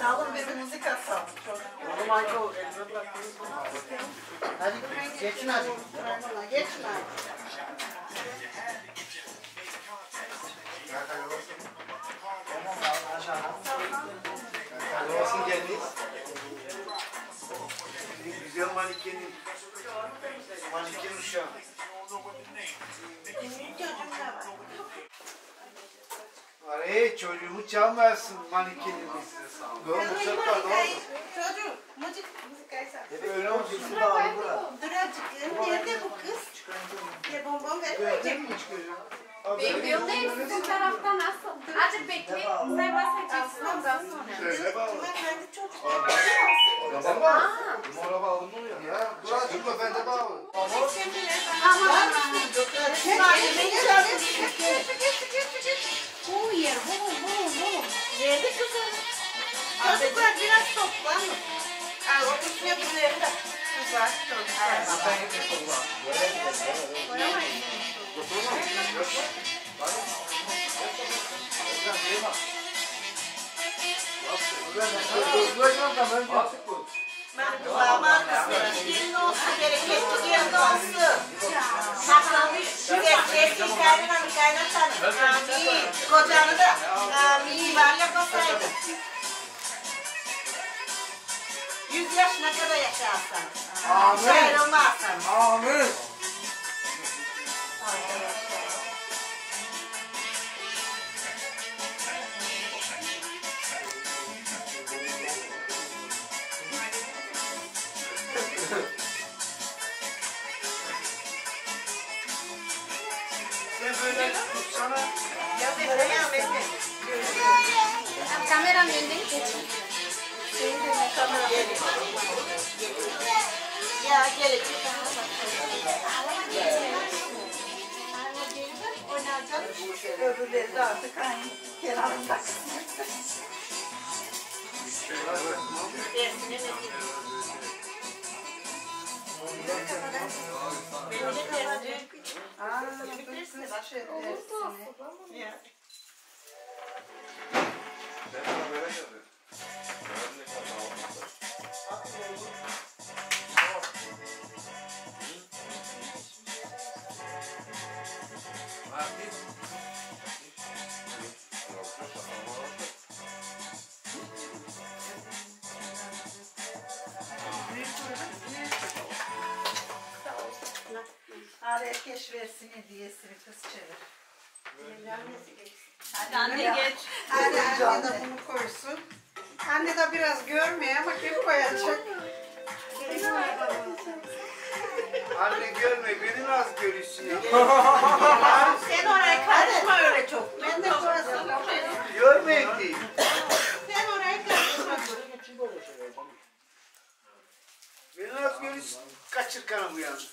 Salın bir müzik atsam. Onu Michael eline mı? Hadi geçin hadi. Geçin abi. Olsun geldiniz. Güzel manikenin. Manikenin uşağı. Araya çocuğumu çalmayasın manikenimi. Doğru mu çatlar doğru. Çocuğum, müzik, müzik atsam. Hep öyle olsun. Su da alın bura. Dur azıcık. Nerede bu kız? Ya bonbon vermeyecek mi? Bekliyorum değil sizin tarafta nasıl? Azıcık bekle. Sen basacaksın ondan sonra. Söyle bana. Ben kendi çocuğum. Araba Araba alın mı ya? Ya dur azıcık ben de bağlı. Aman. Geç, geç, geç, geç, geç, Cuyer, bobo, bobo, bobo. Vede que você... Tanto pra vir estopando. Agora que eu tinha brasileira. Gostoso? Duas mãos também, ó, Amen. Amen. Amen. Amen. Ya gelin. Öbürleri de artık aynı kenarında. Dersine ne Aa, bilirsin bak şey dersine. Ya. Araya keş versin hediyesini kız çevir. Hadi anne geç. Hadi anne de bunu koysun. Anne de biraz görmüyor ama kim koyacak? Anne görme beni az görürsün ya. Sen oraya karışma öyle çok. Ben de koyasın. Görmeyin değil. Sen oraya karışma. Beni az görürsün. Kaçır kanı bu yalnız.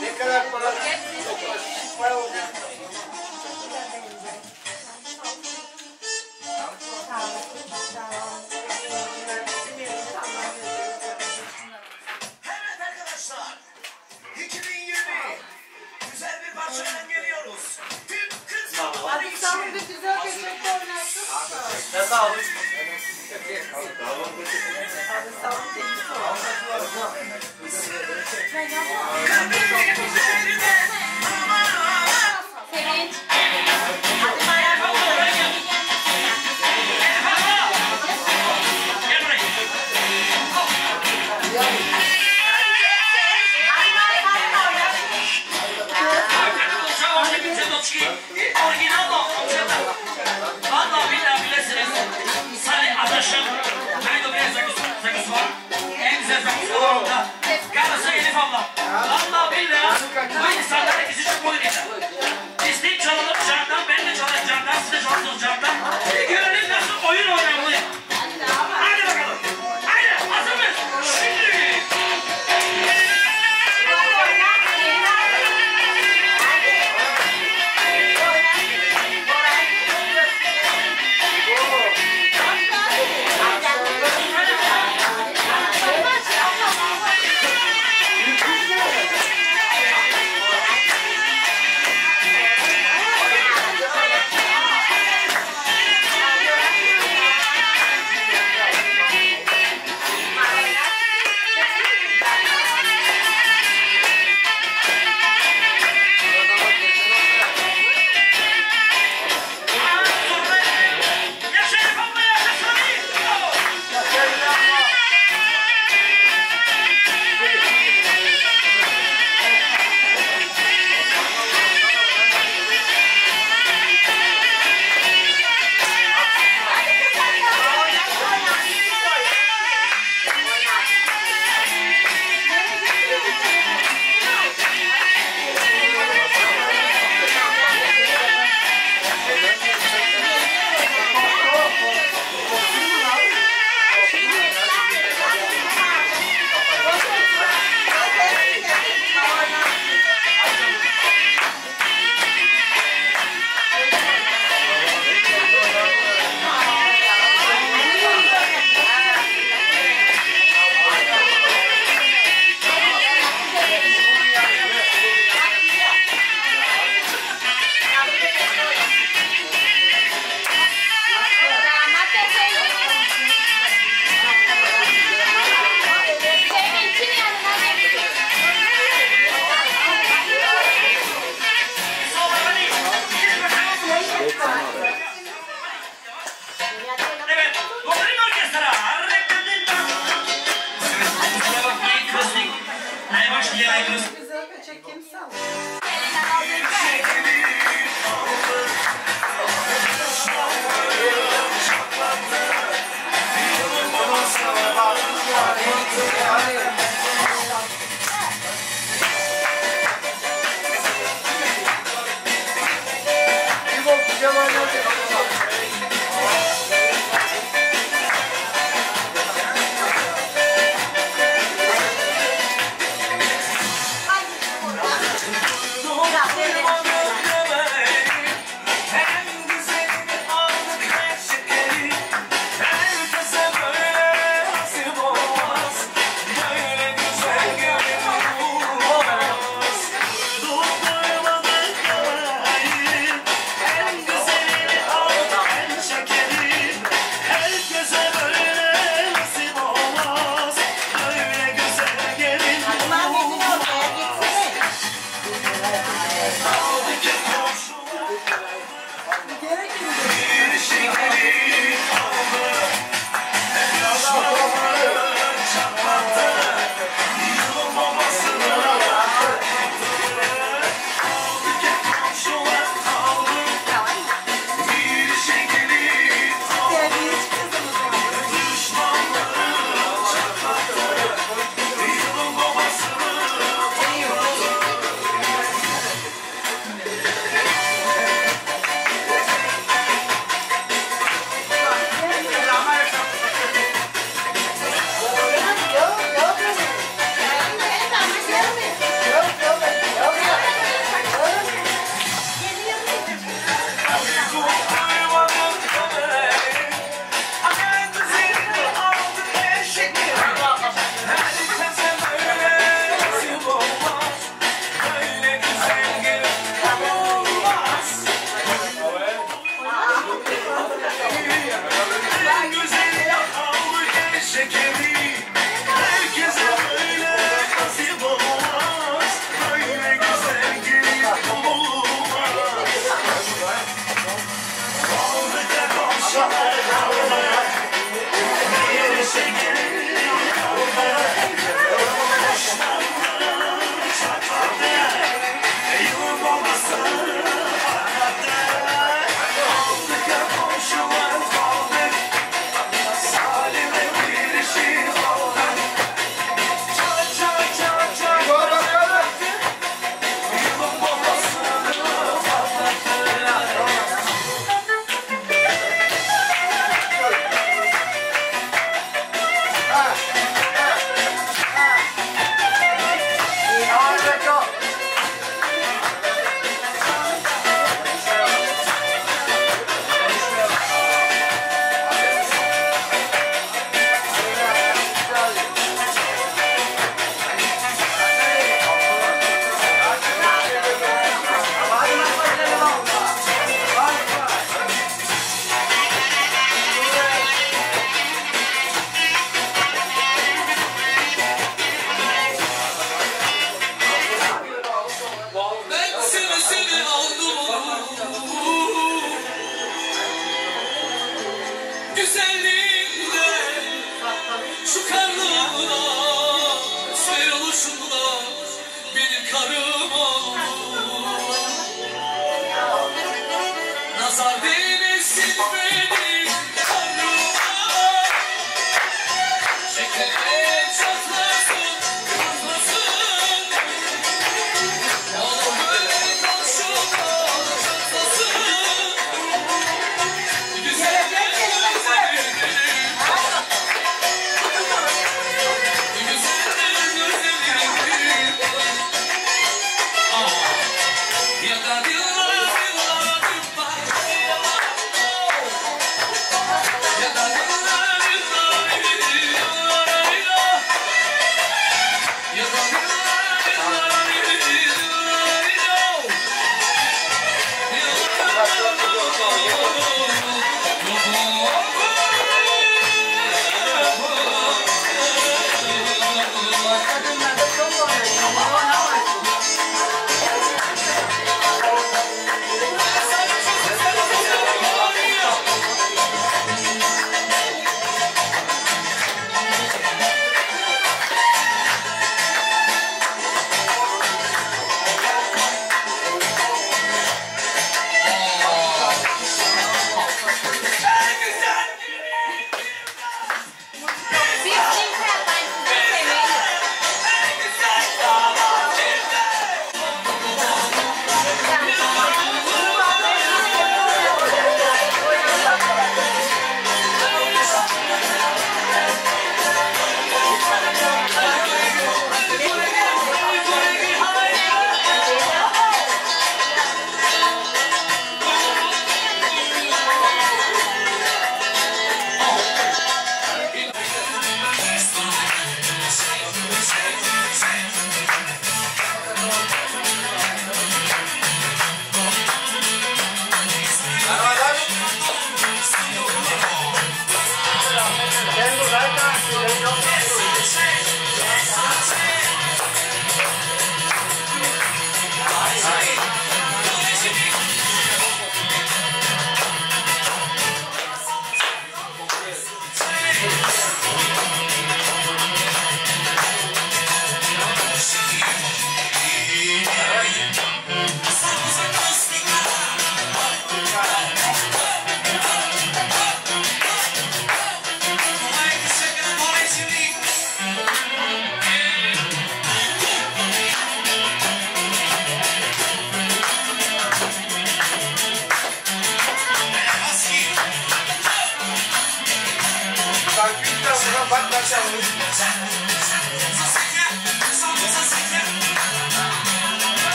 Ne kadar para? Evet arkadaşlar. 2020 güzel bir parçayla geliyoruz. Tüm kız için. Hadi sen güzel bir şey oynarsın. sağlık. Sevinç.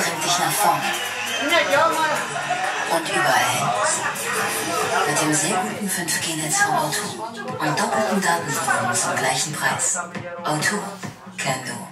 bringt dich nach vorne. Und überall hin. Mit dem sehr guten 5G-Netz von O2 und doppelten Datenvolumen zum gleichen Preis. O2 can do.